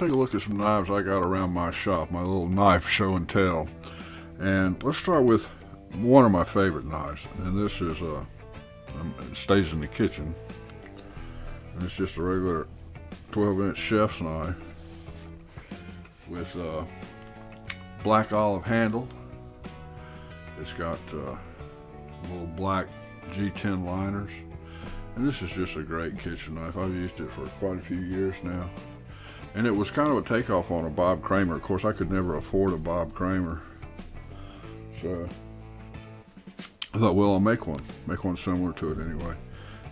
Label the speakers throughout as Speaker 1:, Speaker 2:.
Speaker 1: take a look at some knives I got around my shop, my little knife show and tell. And let's start with one of my favorite knives. And this is, uh, um, it stays in the kitchen. And it's just a regular 12 inch chef's knife with a black olive handle. It's got uh, little black G10 liners. And this is just a great kitchen knife. I've used it for quite a few years now. And it was kind of a takeoff on a Bob Kramer. Of course, I could never afford a Bob Kramer. So I thought, well, I'll make one. Make one similar to it anyway.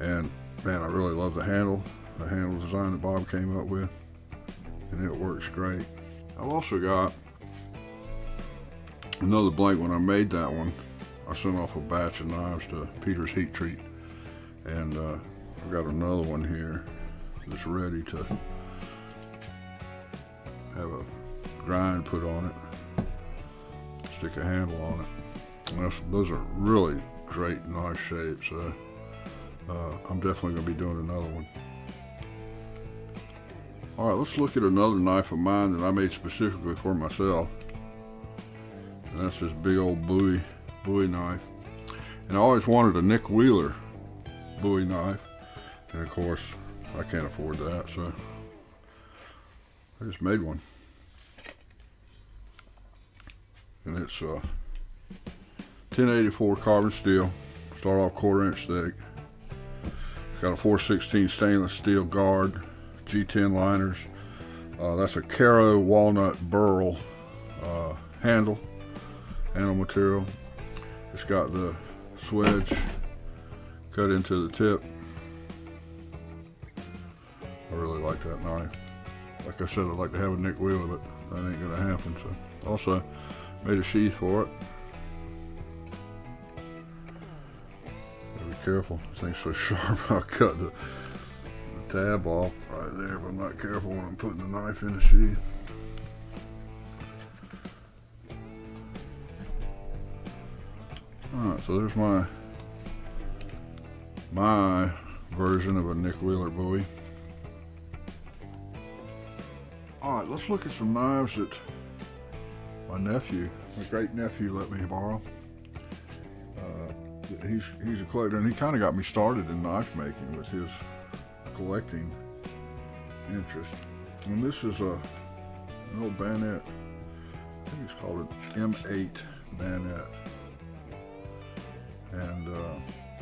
Speaker 1: And man, I really love the handle. The handle design that Bob came up with. And it works great. I've also got another blank when I made that one. I sent off a batch of knives to Peter's Heat Treat. And uh, I've got another one here that's ready to have a grind put on it, stick a handle on it. And those are really great knife shapes. Uh, uh, I'm definitely going to be doing another one. All right, let's look at another knife of mine that I made specifically for myself. And that's this big old Bowie, Bowie knife. And I always wanted a Nick Wheeler Bowie knife. And of course, I can't afford that, so I just made one. And it's uh, 1084 carbon steel, start off quarter inch thick. It's got a 416 stainless steel guard, G10 liners. Uh, that's a Claro walnut burl uh, handle, handle material. It's got the swedge cut into the tip. I really like that knife. Like I said, I'd like to have a Nick Wheeler, but that ain't gonna happen. So, also made a sheath for it. Gotta be careful. This thing's so sharp. I'll cut the, the tab off right there if I'm not careful when I'm putting the knife in the sheath. Alright, so there's my my version of a Nick Wheeler Bowie. Alright, let's look at some knives that my nephew, my great nephew let me borrow. Uh, he's, he's a collector and he kind of got me started in knife making with his collecting interest. And this is a, an old bayonet. I think it's called an M8 bayonet. And uh,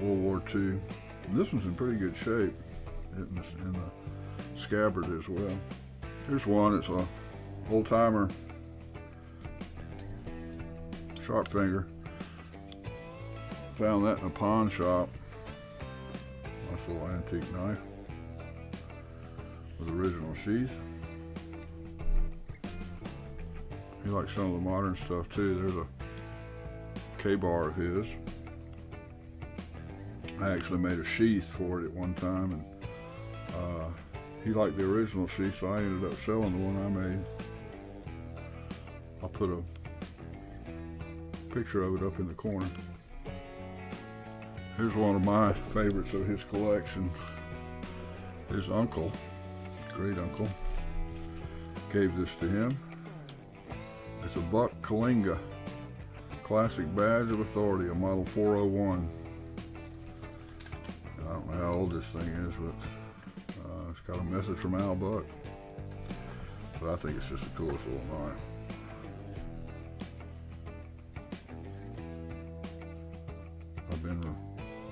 Speaker 1: World War II. And this one's in pretty good shape in the, in the scabbard as well. Here's one, it's a old timer sharp finger. Found that in a pawn shop. Nice little antique knife with original sheath. He likes some of the modern stuff too. There's a Ka-Bar of his. I actually made a sheath for it at one time and uh, he liked the original sheath so I ended up selling the one I made. I'll put a picture of it up in the corner. Here's one of my favorites of his collection. His uncle, great uncle, gave this to him. It's a Buck Kalinga Classic Badge of Authority, a model 401. I don't know how old this thing is, but got a message from Al Buck. But I think it's just the coolest little knife. I've been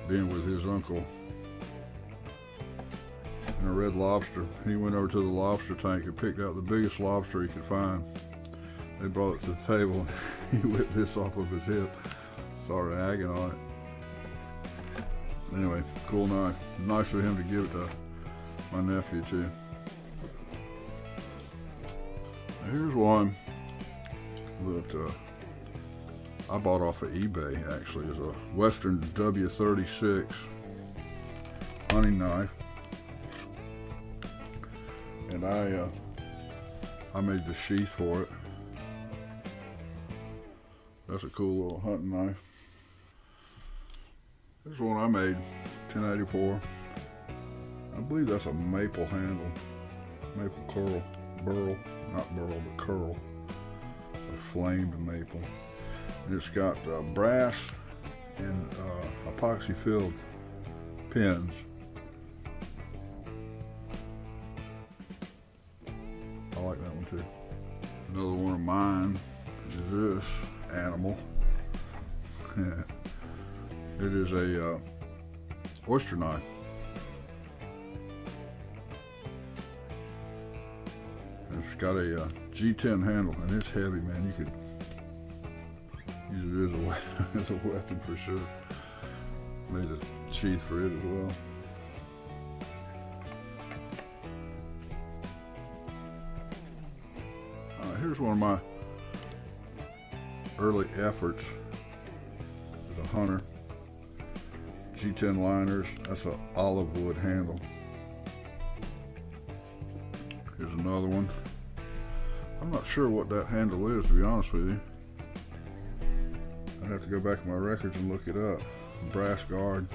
Speaker 1: being with his uncle and a red lobster. He went over to the lobster tank and picked out the biggest lobster he could find. They brought it to the table. he whipped this off of his hip, started agging on it. Anyway, cool knife. Nice of him to give it to my nephew too. Here's one that uh, I bought off of eBay actually. It's a Western W36 hunting knife. And I uh, I made the sheath for it. That's a cool little hunting knife. This one I made, 1084. I believe that's a maple handle, maple curl, burl, not burl, but curl of flamed maple. And it's got uh, brass and uh, epoxy filled pins. I like that one too. Another one of mine is this animal. it is a uh, oyster knife. Got a uh, G10 handle and it's heavy, man. You could use it as a, as a weapon for sure. Made a sheath for it as well. Here's one of my early efforts as a hunter. G10 liners, that's an olive wood handle. Here's another one. I'm not sure what that handle is, to be honest with you. I'd have to go back in my records and look it up. Brass guard,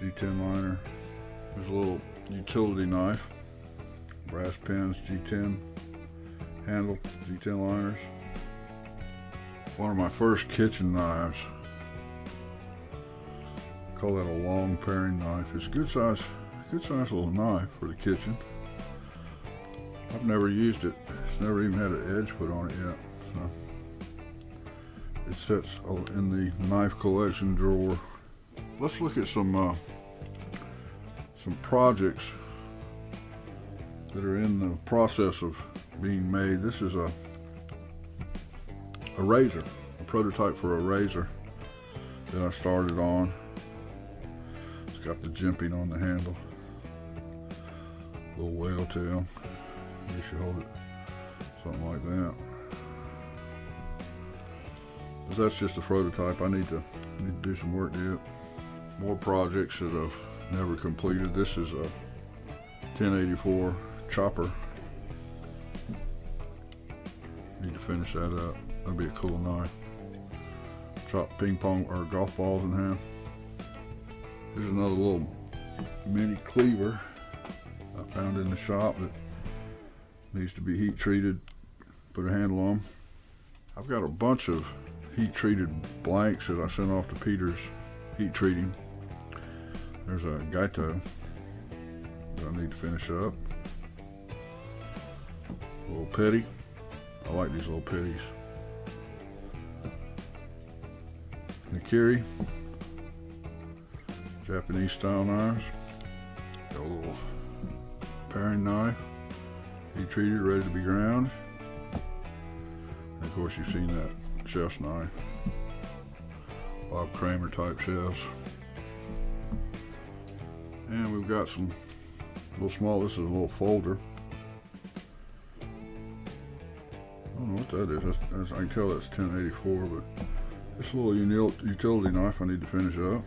Speaker 1: G10 liner. There's a little utility knife. Brass pins, G10 handle, G10 liners. One of my first kitchen knives. Call that a long paring knife. It's a good size, good size little knife for the kitchen. I've never used it. It's never even had an edge put on it yet. So it sits in the knife collection drawer. Let's look at some uh, some projects that are in the process of being made. This is a a razor, a prototype for a razor that I started on. It's got the jimping on the handle, little whale tail. You should hold it something like that. But that's just a prototype. I need to need to do some work to it. More projects that I've never completed. This is a 1084 chopper. Need to finish that up. That'd be a cool knife. Chop ping pong or golf balls in half. Here's another little mini cleaver I found in the shop that needs to be heat treated. Put a handle on. I've got a bunch of heat treated blanks that I sent off to Peter's heat treating. There's a Gyuto that I need to finish up. A little petty. I like these little petties. Nakiri. Japanese style knives. Got a little paring knife. Heat treated, ready to be ground. And of course you've seen that chef's knife. Bob Kramer type chefs. And we've got some little small, this is a little folder. I don't know what that is. That's, I can tell that's 1084, but this little utility knife I need to finish up.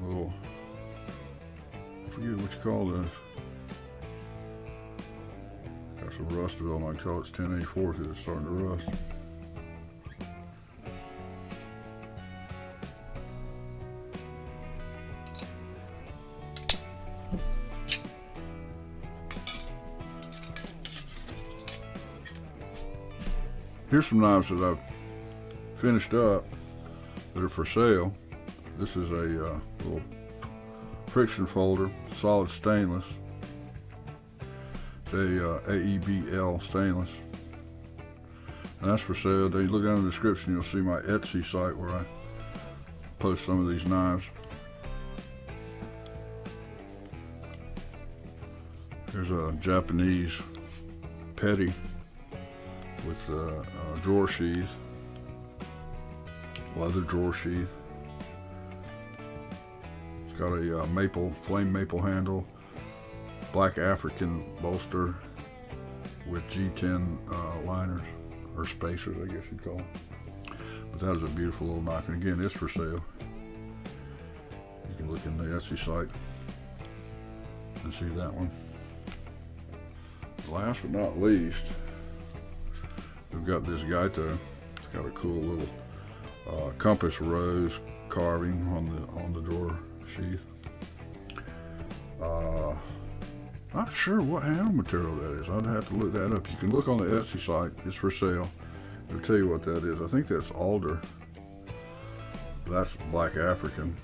Speaker 1: A little, I forget what you call this. Got some rust. I can tell it's 1084 because it's starting to rust. Here's some knives that I've finished up that are for sale. This is a uh, little friction folder, solid stainless. It's a uh, AEBL stainless. And that's for sale. If you look down in the description, you'll see my Etsy site where I post some of these knives. There's a Japanese petty with a, a drawer sheath, leather drawer sheath. It's got a uh, maple, flame maple handle, black African bolster with G10 uh, liners, or spacers I guess you'd call them. But that is a beautiful little knife, and again, it's for sale. You can look in the Etsy site and see that one. Last but not least, We've got this Gyuto. It's got a cool little uh, compass rose carving on the on the drawer sheath. Uh, Not sure what handle material that is. I'd have to look that up. You can look on the Etsy site. It's for sale. I'll tell you what that is. I think that's alder. That's black African.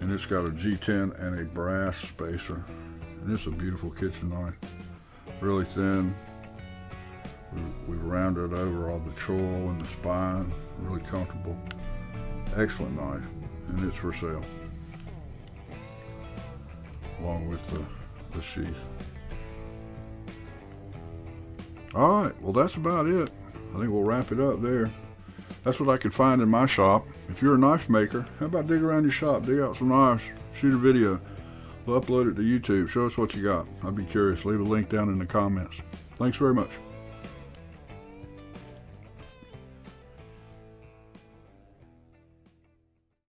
Speaker 1: And it's got a G10 and a brass spacer. And it's a beautiful kitchen knife. Really thin. We, we rounded over all the choil and the spine. Really comfortable. Excellent knife. And it's for sale. Along with the, the sheath. All right, well, that's about it. I think we'll wrap it up there. That's what I could find in my shop. If you're a knife maker, how about dig around your shop, dig out some knives, shoot a video. We'll upload it to YouTube. Show us what you got. I'd be curious. Leave a link down in the comments. Thanks very much.